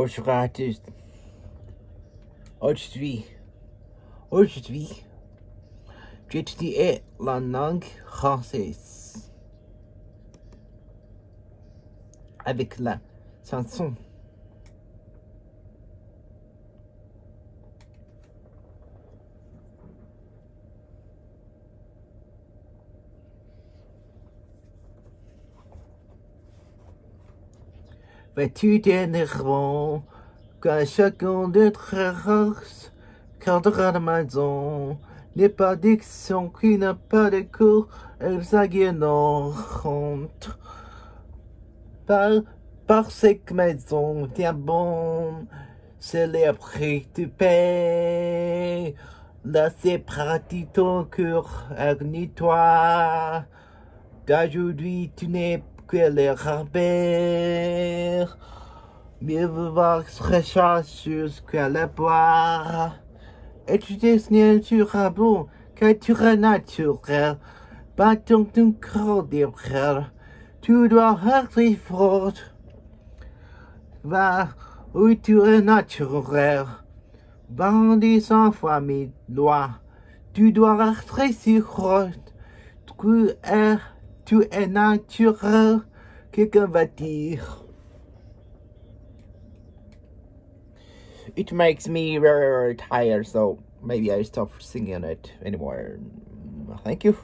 À tous. Aujourd'hui, aujourd'hui, j'étudie la langue française avec la chanson. Vas-tu t'énervant qu'à chacun de race quand à la maison? N'est pas diction qui n'a pas de cours exagérantes par, par cette maison tiens bon c'est les prix tu payes là c'est pratique ton cœur agni-toi d'aujourd'hui tu n'es que les rabais Mieux vaut voir très chanceux que le boire. Et tu désignes sur un bon, car tu es naturel. Bâton ton corps des frères. Tu dois être fort. Va où tu es naturel. Bandit sans famille, loi. Tu dois être sûr. Tu es, tu es naturel. Quelqu'un va dire. it makes me very, very tired, so maybe I stop singing it anymore. Thank you.